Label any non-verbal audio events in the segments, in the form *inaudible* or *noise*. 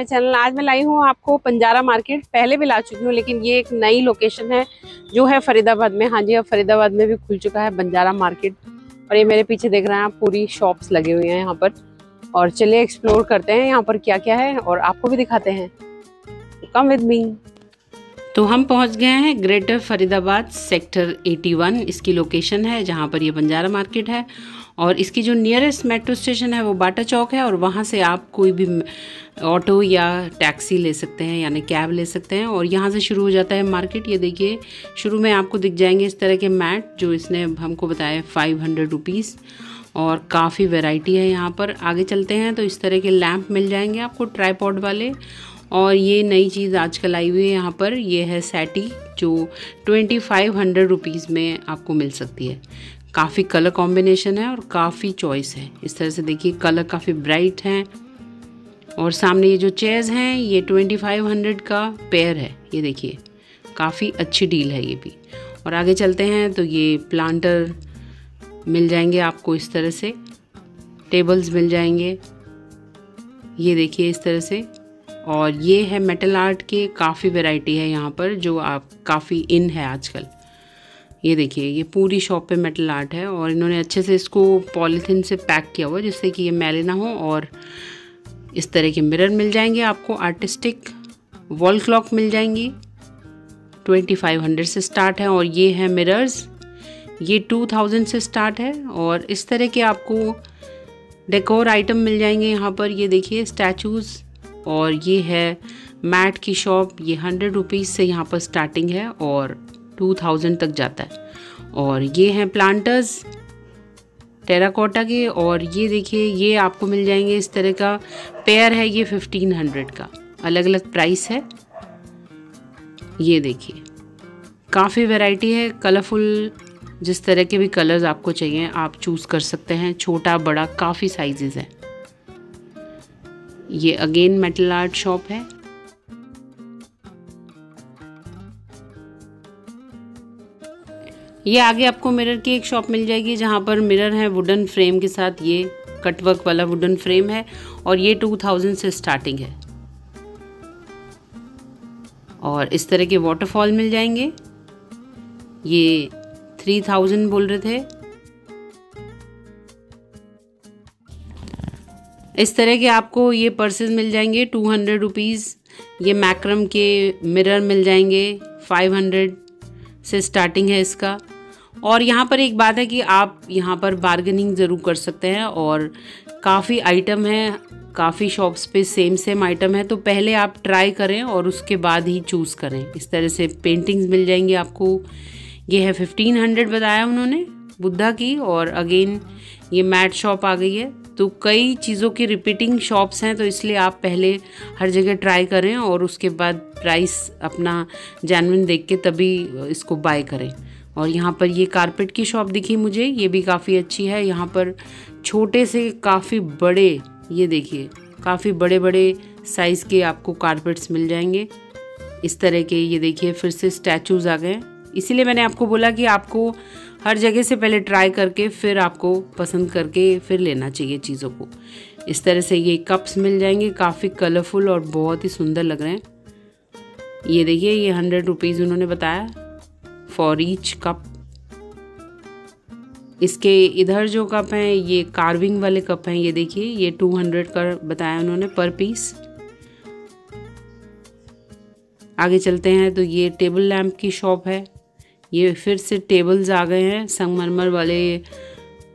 My channel आज मैं लाई हूँ आपको पंजारा मार्केट। पहले भी ला चुकी हूँ, लेकिन ये एक नई लोकेशन है, जो है फरीदाबाद में। हाँ जी, अब फरीदाबाद में भी खुल चुका है बंजारा मार्केट। और ये मेरे पीछे देख रहे हैं आप, पूरी शॉप्स लगे हुए हैं यहाँ पर। और चलिए एक्सप्लोर करते हैं यहाँ पर क्या क्या है, और आपको भी दिखाते हैं। कम विद मी तो हम पहुँच गए हैं ग्रेटर फरीदाबाद सेक्टर 81 इसकी लोकेशन है जहाँ पर ये बंजारा मार्केट है। और इसकी जो नियरेस्ट मेट्रो स्टेशन है, वो बाटा चौक है और वहाँ से आप कोई भी ऑटो या टैक्सी ले सकते हैं, यानी कैब ले सकते हैं और यहाँ से शुरू हो जाता है मार्केट ये देखिए, शुरू में आपको दिख जाएँगे इस तरह के मैट जो इसने हमको बताया फाइव हंड्रेड रुपीज़ और काफ़ी वैरायटी है यहाँ पर। आगे चलते हैं तो इस तरह के लैम्प मिल जाएँगे आपको ट्राईपॉड वाले। और ये नई चीज़ आजकल आई हुई है यहाँ पर, ये है सैटी जो ट्वेंटी फाइव हंड्रेड रुपीज़ में आपको मिल सकती है। काफ़ी कलर कॉम्बिनेशन है और काफ़ी चॉइस है। इस तरह से देखिए कलर काफ़ी ब्राइट हैं। और सामने ये जो चेयर्स हैं, ये ट्वेंटी फाइव हंड्रेड का पेयर है। ये देखिए, काफ़ी अच्छी डील है ये भी। और आगे चलते हैं तो ये प्लांटर मिल जाएँगे आपको इस तरह से। टेबल्स मिल जाएँगे। ये देखिए इस तरह से। और ये है मेटल आर्ट के काफ़ी वैरायटी है यहाँ पर, जो आप काफ़ी इन है आजकल। ये देखिए, ये पूरी शॉप पे मेटल आर्ट है और इन्होंने अच्छे से इसको पॉलीथीन से पैक किया हुआ जिससे कि ये मैले ना हो और इस तरह के मिरर मिल जाएँगे आपको, आर्टिस्टिक वॉल क्लॉक मिल जाएँगी। ट्वेंटी फाइव हंड्रेड से स्टार्ट है और ये है मिरर्स। ये टू थाउज़ेंड से स्टार्ट है और इस तरह के आपको डेकोर आइटम मिल जाएँगे यहाँ पर। ये देखिए, स्टैचूज़ और ये है मैट की शॉप। ये हंड्रेड रुपीज़ से यहाँ पर स्टार्टिंग है और टू थाउज़ेंड तक जाता है। और ये हैं प्लांटर्स टेराकोटा के, और ये देखिए, ये आपको मिल जाएँगे इस तरह का। पेयर है ये फिफ्टीन हंड्रेड का। अलग अलग प्राइस है। ये देखिए, काफ़ी वैरायटी है। कलरफुल जिस तरह के भी कलर्स आपको चाहिए, आप चूज़ कर सकते हैं। छोटा, बड़ा, काफ़ी साइजेस हैं। ये अगेन मेटल आर्ट शॉप है। ये आगे आपको मिरर की एक शॉप मिल जाएगी, जहाँ पर मिरर है वुडन फ्रेम के साथ ये कटवर्क वाला वुडन फ्रेम है और ये टू थाउज़ेंड से स्टार्टिंग है। और इस तरह के वाटरफॉल मिल जाएँगे। ये थ्री थाउज़ेंड बोल रहे थे। इस तरह के आपको ये पर्सेज मिल जाएँगे टू हंड्रेड रुपीज़ ये मैक्रम के मिरर मिल जाएँगे फाइव हंड्रेड से स्टार्टिंग है इसका। और यहाँ पर एक बात है कि आप यहाँ पर बार्गेनिंग ज़रूर कर सकते हैं और काफ़ी आइटम है, काफ़ी शॉप्स पे सेम सेम आइटम है तो पहले आप ट्राई करें और उसके बाद ही चूज़ करें। इस तरह से पेंटिंग्स मिल जाएँगी आपको। ये है फिफ्टीन हंड्रेड बताया उन्होंने बुद्धा की और अगेन ये मैट शॉप आ गई है। तो कई चीज़ों की रिपीटिंग शॉप्स हैं तो इसलिए आप पहले हर जगह ट्राई करें और उसके बाद प्राइस अपना जैनविन देख के तभी इसको बाय करें। और यहाँ पर ये कारपेट की शॉप दिखी मुझे, ये भी काफ़ी अच्छी है। यहाँ पर छोटे से काफ़ी बड़े, ये देखिए, काफ़ी बड़े बड़े साइज़ के आपको कारपेट्स मिल जाएँगे। इस तरह के ये देखिए, फिर से स्टैचूज़ आ गए। इसीलिए मैंने आपको बोला कि आपको हर जगह से पहले ट्राई करके, फिर आपको पसंद करके फिर लेना चाहिए चीज़ों को। इस तरह से ये कप्स मिल जाएँगे, काफ़ी कलरफुल और बहुत ही सुंदर लग रहे हैं। ये देखिए, ये हंड्रेड रुपीज़ उन्होंने बताया। फॉर ईच कप इसके इधर जो कप हैं, ये कार्विंग वाले कप हैं, ये देखिए, ये टू हंड्रेड का बताया उन्होंने पर पीस आगे चलते हैं तो ये टेबल लैम्प की शॉप है. ये फिर से टेबल्स आ गए हैं, संगमरमर वाले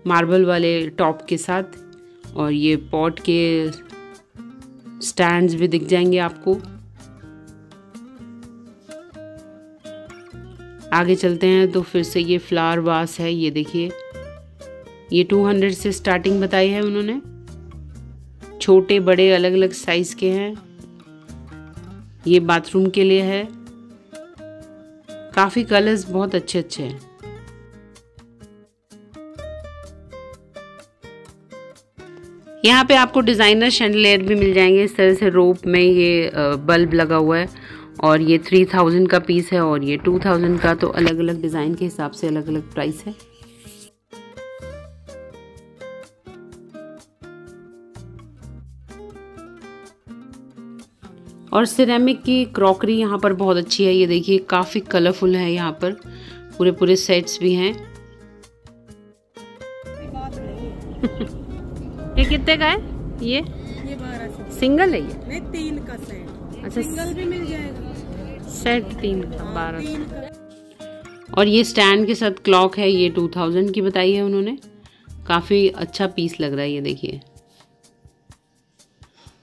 मार्बल वाले टॉप के साथ. और ये पॉट के स्टैंड्स भी दिख जाएँगे आपको. आगे चलते हैं तो फिर से ये फ्लावर वास है, ये देखिए। ये 200 से स्टार्टिंग बताई है उन्होंने। छोटे, बड़े अलग अलग साइज़ के हैं। ये बाथरूम के लिए है। काफ़ी कलर्स बहुत अच्छे अच्छे हैं। यहाँ पे आपको डिज़ाइनर शैंडलेयर भी मिल जाएँगे। इस तरह से रोप में ये बल्ब लगा हुआ है। और ये थ्री थाउज़ेंड का पीस है और ये टू थाउज़ेंड का तो अलग अलग डिज़ाइन के हिसाब से अलग अलग प्राइस है। और सिरेमिक की क्रॉकरी यहाँ पर बहुत अच्छी है। ये देखिए काफ़ी कलरफुल है यहाँ पर। पूरे पूरे सेट्स भी हैं। *laughs* ये कितने का है? ये? ये सिंगल है ये? नहीं तीन का सेट अच्छा सिंगल भी मिल जाएगा। सेट तीन बारह और ये स्टैंड के साथ क्लॉक है ये टू थाउज़ेंड की बताई है उन्होंने। काफ़ी अच्छा पीस लग रहा है ये देखिए।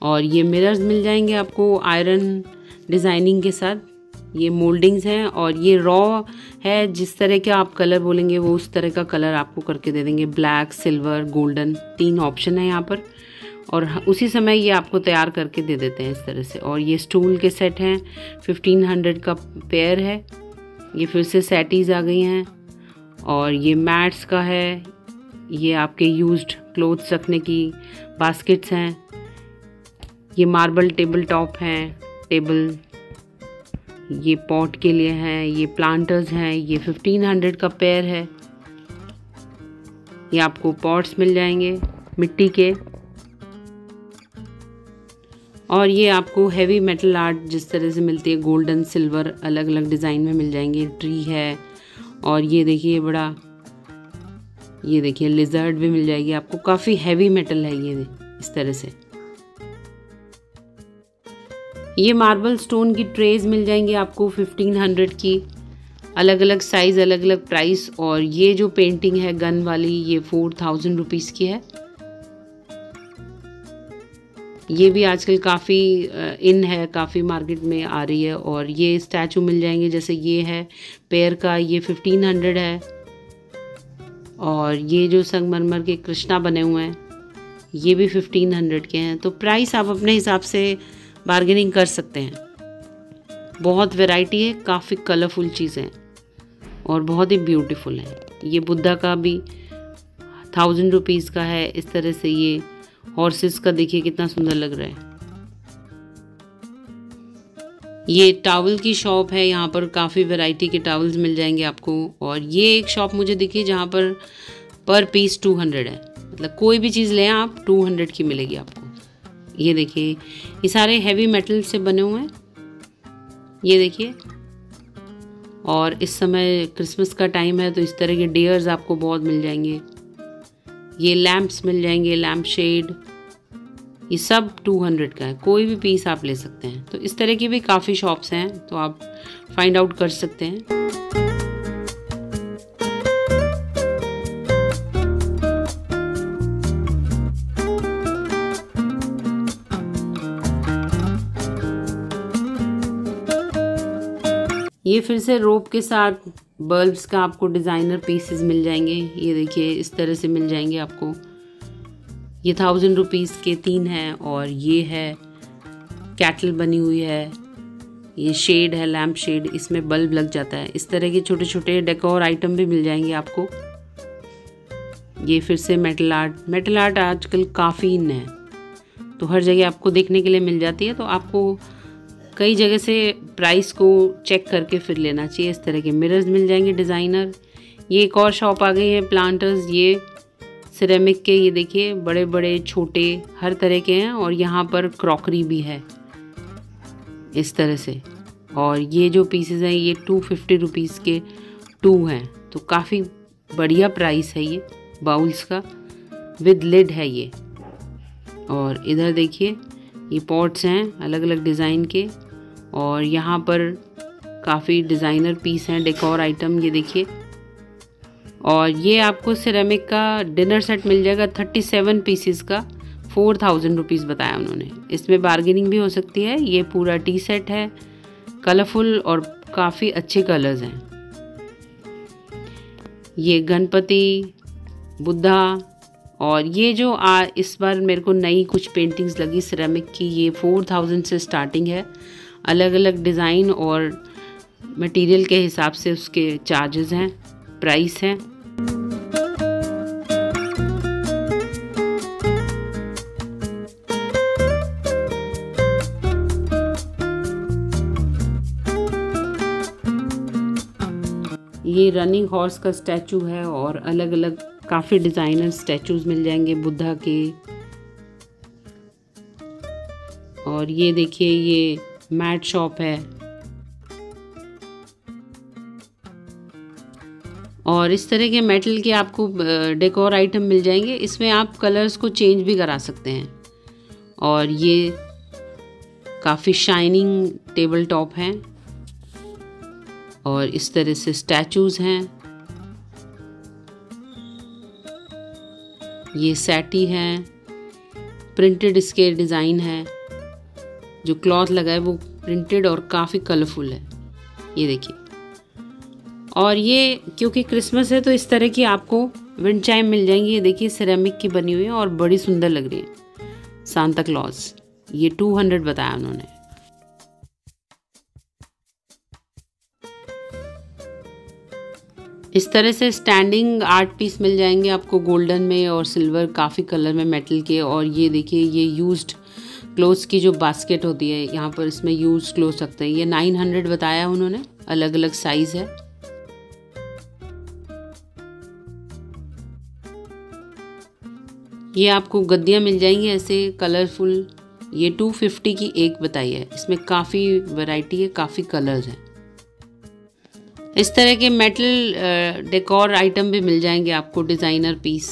और ये मिरर्स मिल जाएँगे आपको आयरन डिज़ाइनिंग के साथ। ये मोल्डिंग्स हैं और ये रॉ है जिस तरह के आप कलर बोलेंगे वो उस तरह का कलर आपको करके दे देंगे। ब्लैक सिल्वर गोल्डन तीन ऑप्शन है यहाँ पर। और उसी समय ये आपको तैयार करके दे देते हैं इस तरह से। और ये स्टूल के सेट हैं फिफ्टीन हंड्रेड का पेयर है। ये फिर से सेटीज़ आ गई हैं। और ये मैट्स का है। ये आपके यूज्ड क्लोथ्स रखने की बास्केट्स हैं। ये मार्बल टेबल टॉप हैं टेबल ये पॉट के लिए हैं, ये प्लांटर्स हैं, ये फिफ्टीन हंड्रेड का पेयर है। ये आपको पॉट्स मिल जाएँगे मिट्टी के। और ये आपको हैवी मेटल आर्ट जिस तरह से मिलती है गोल्डन सिल्वर अलग अलग डिज़ाइन में मिल जाएँगे। ट्री है और ये देखिए बड़ा, ये देखिए लिजर्ड भी मिल जाएगी आपको। काफ़ी हैवी मेटल है ये इस तरह से। ये मार्बल स्टोन की ट्रेज मिल जाएँगी आपको 1500 की। अलग अलग साइज़ अलग अलग प्राइस और ये जो पेंटिंग है गन वाली, ये फोर थाउज़ेंड रुपीज़ की है। ये भी आजकल काफ़ी इन है, काफ़ी मार्केट में आ रही है और ये स्टैचू मिल जाएँगे, जैसे ये है पेयर का ये फिफ्टीन हंड्रेड है। और ये जो संगमरमर के कृष्णा बने हुए हैं, ये भी फिफ्टीन हंड्रेड के हैं। तो प्राइस आप अपने हिसाब से बार्गेनिंग कर सकते हैं। बहुत वैरायटी है, काफ़ी कलरफुल चीज़ें और बहुत ही ब्यूटीफुल हैं। ये बुद्धा का भी थाउज़ेंड रुपीज़ का है, इस तरह से ये हॉर्सेस का देखिए कितना सुंदर लग रहा है। ये टावल की शॉप है, यहाँ पर काफ़ी वैरायटी के टावल्स मिल जाएँगे आपको। और ये एक शॉप मुझे दिखी जहाँ पर पर पीस टू हंड्रेड है। मतलब कोई भी चीज़ लें आप टू हंड्रेड की मिलेगी आपको। ये देखिए, ये सारे हैवी मेटल से बने हुए हैं। ये देखिए। और इस समय क्रिसमस का टाइम है तो इस तरह के डियर्स आपको बहुत मिल जाएँगे। ये लैम्प्स मिल जाएँगे लैम्प शेड ये सब 200 का है। कोई भी पीस आप ले सकते हैं। तो इस तरह की भी काफ़ी शॉप्स हैं तो आप फाइंड आउट कर सकते हैं। ये फिर से रोप के साथ बल्ब्स का आपको डिज़ाइनर पीसेस मिल जाएँगे। ये देखिए, इस तरह से मिल जाएँगे आपको। ये थाउज़ेंड रुपीज़ के तीन हैं और ये है कैटल बनी हुई है। ये शेड है लैम्प शेड इसमें बल्ब लग जाता है। इस तरह के छोटे छोटे डेकोर आइटम भी मिल जाएँगे आपको। ये फिर से मेटल आर्ट मेटल आर्ट आजकल काफ़ी इन है। तो हर जगह आपको देखने के लिए मिल जाती है। तो आपको कई जगह से प्राइस को चेक करके फिर लेना चाहिए, इस तरह के मिरर्स मिल जाएँगे डिज़ाइनर ये एक और शॉप आ गई है प्लांटर्स ये सिरेमिक के, ये देखिए बड़े बड़े छोटे, हर तरह के हैं और यहाँ पर क्रॉकरी भी है, इस तरह से। और ये जो पीसेस हैं, ये टू फिफ्टी रुपीज़ के टू हैं तो काफ़ी बढ़िया प्राइस है ये बाउल्स का विद लिड है ये। और इधर देखिए, ये पॉट्स हैं अलग अलग डिज़ाइन के। और यहाँ पर काफ़ी डिज़ाइनर पीस हैं डेकोर आइटम ये देखिए। और ये आपको सिरेमिक का डिनर सेट मिल जाएगा थर्टी सेवन पीसीस का फोर थाउज़ेंड रुपीज़ बताया उन्होंने। इसमें बार्गेनिंग भी हो सकती है, ये पूरा टी सेट है कलरफुल और काफ़ी अच्छे कलर्स हैं। ये गणपति, बुद्धा और ये जो आ, इस बार मेरे को नई कुछ पेंटिंग्स लगी सिरेमिक की, ये फोर थाउज़ेंड से स्टार्टिंग है। अलग अलग डिज़ाइन और मटेरियल के हिसाब से उसके चार्जेस हैं, प्राइस हैं। ये रनिंग हॉर्स का स्टैचू है और अलग अलग काफ़ी डिज़ाइनर स्टैचूज मिल जाएँगे बुद्धा के। और ये देखिए, ये मैट शॉप है। और इस तरह के मेटल के आपको डेकोर आइटम मिल जाएँगे। इसमें आप कलर्स को चेंज भी करा सकते हैं। और ये काफ़ी शाइनिंग टेबल टॉप हैं। और इस तरह से स्टैचूज़ हैं। ये सैटी हैं। प्रिंटेड इसके डिज़ाइन है। जो क्लॉथ लगा है वो प्रिंटेड और काफ़ी कलरफुल है। ये देखिए। और ये, क्योंकि क्रिसमस है तो इस तरह की आपको विंड चाइम मिल जाएँगी। ये देखिए, सिरेमिक की बनी हुई है और बड़ी सुंदर लग रही है। Santa Claus. ये टू हंड्रेड बताया उन्होंने। इस तरह से स्टैंडिंग आर्ट पीस मिल जाएँगे आपको गोल्डन में और सिल्वर काफ़ी कलर में मेटल के। और ये देखिए, ये यूज्ड क्लोथ्स की जो बास्केट होती है, यहाँ पर इसमें यूज़ क्लोथ सकते हैं। ये 900 बताया उन्होंने। अलग अलग साइज़ है। ये आपको गद्दियाँ मिल जाएँगी ऐसे कलरफुल ये 250 की एक बताई है। इसमें काफ़ी वैरायटी है, काफ़ी कलर्स हैं। इस तरह के मेटल डेकोर आइटम भी मिल जाएँगे आपको डिज़ाइनर पीस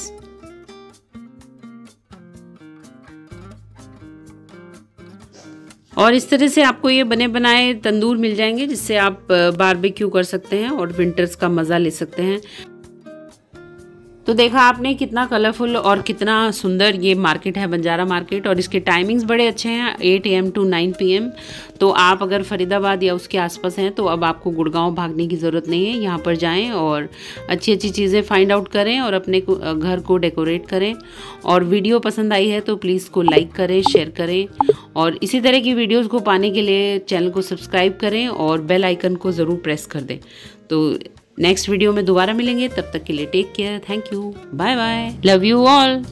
और इस तरह से आपको ये बने बनाए तंदूर मिल जाएँगे, जिससे आप बारबेक्यू कर सकते हैं और विंटर्स का मज़ा ले सकते हैं। तो देखा आपने कितना कलरफुल और कितना सुंदर ये मार्केट है, बंजारा मार्केट और इसके टाइमिंग्स बड़े अच्छे हैं eight AM to nine PM तो आप अगर फरीदाबाद या उसके आसपास हैं तो अब आपको गुड़गांव भागने की ज़रूरत नहीं है, यहाँ पर जाएँ और अच्छी अच्छी चीज़ें फाइंड आउट करें और अपने घर को डेकोरेट करें। और वीडियो पसंद आई है तो प्लीज़ को लाइक करें शेयर करें और इसी तरह की वीडियोस को पाने के लिए चैनल को सब्सक्राइब करें और बेल आइकन को ज़रूर प्रेस कर दें। तो नेक्स्ट वीडियो में दोबारा मिलेंगे, तब तक के लिए take care, thank you, bye bye. Love you all